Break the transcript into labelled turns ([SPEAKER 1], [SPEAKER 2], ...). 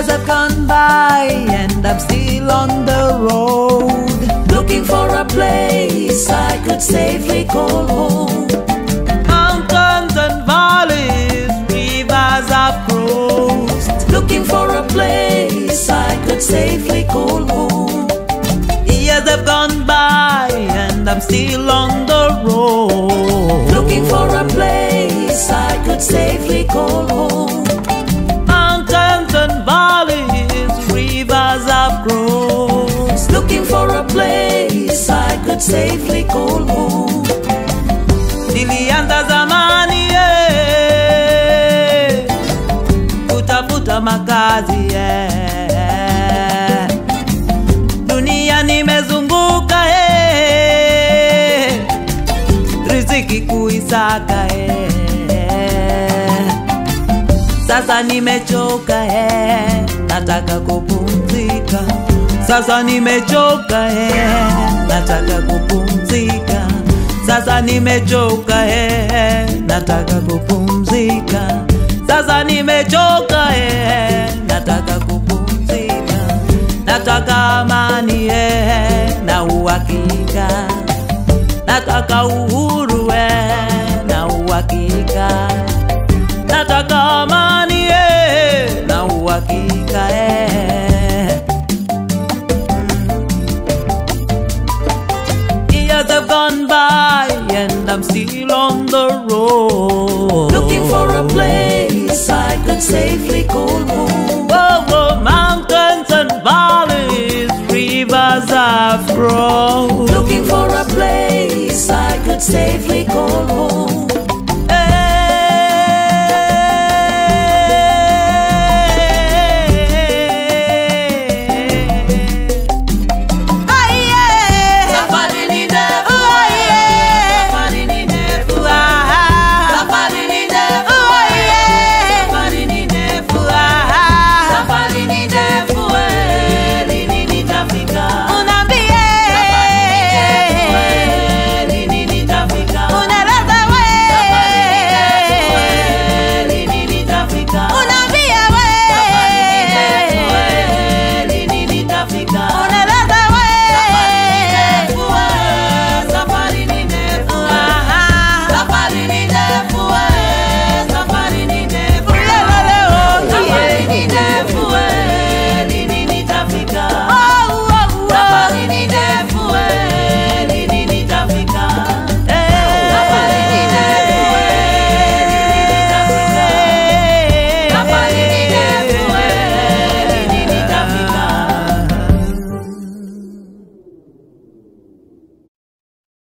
[SPEAKER 1] Years have gone by and I'm still on the road.
[SPEAKER 2] Looking for a place I could safely call home.
[SPEAKER 1] Still on the road.
[SPEAKER 2] Looking for a place I could safely call home.
[SPEAKER 1] Mountains and valleys, rivers have crossed.
[SPEAKER 2] Looking for a place I could safely call home.
[SPEAKER 1] Nilianza zamani eh, kutafuta makazi eh. Kuisaka eh. Sasa nimechoka eh, nataka kupumzika. Sasa nimechoka eh, nataka kupumzika. Sasa nimechoka eh, nataka kupumzika. Sasa nimechoka eh, nataka kupumzika. Nataka amani eh, na uhakika. Nataka uhuru uhakika nataka amani eh, na uhakika eh. Years have gone by and I'm still on the road.
[SPEAKER 2] Looking for a place I could safely call home.
[SPEAKER 1] Oh, oh, mountains and valleys, rivers have grown.
[SPEAKER 2] Looking for a place I could safely call home.